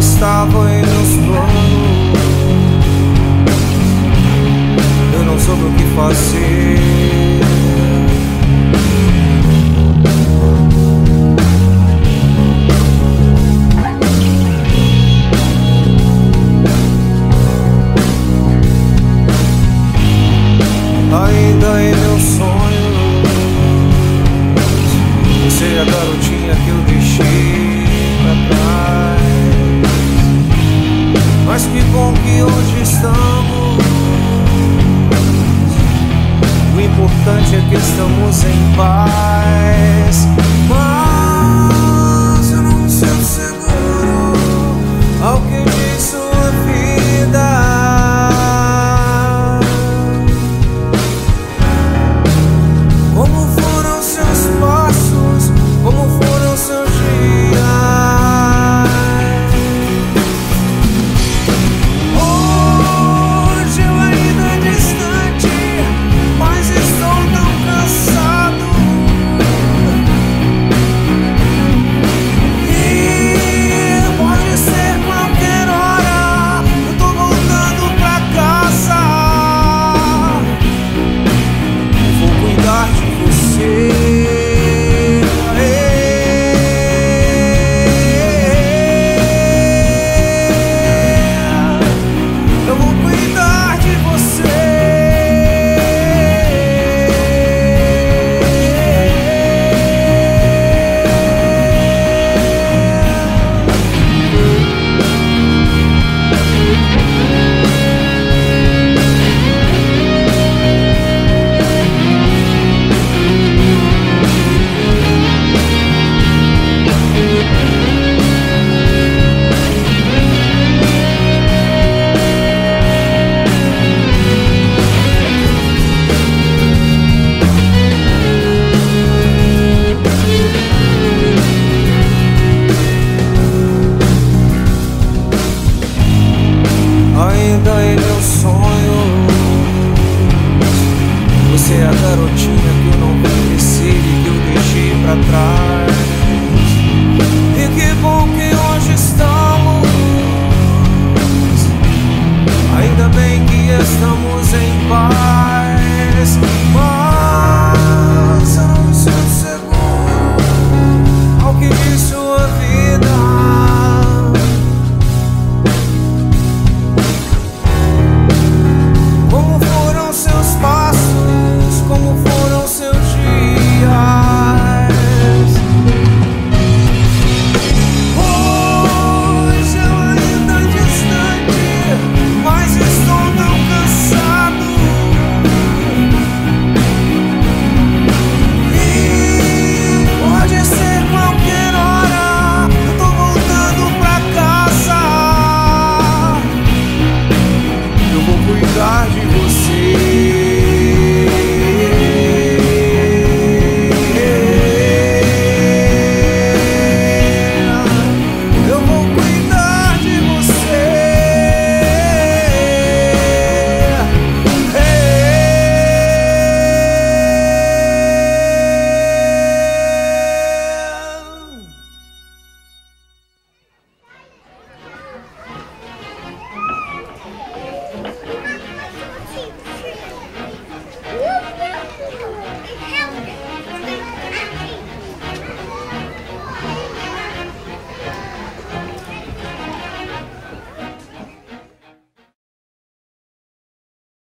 estavam em meus planos. Eu não soube o que fazer. Mas que bom que hoje estamos. O importante é que estamos em paz. ainda em meu sonho. Você é a garotinha que eu não conheci Que eu deixei pra trás. E que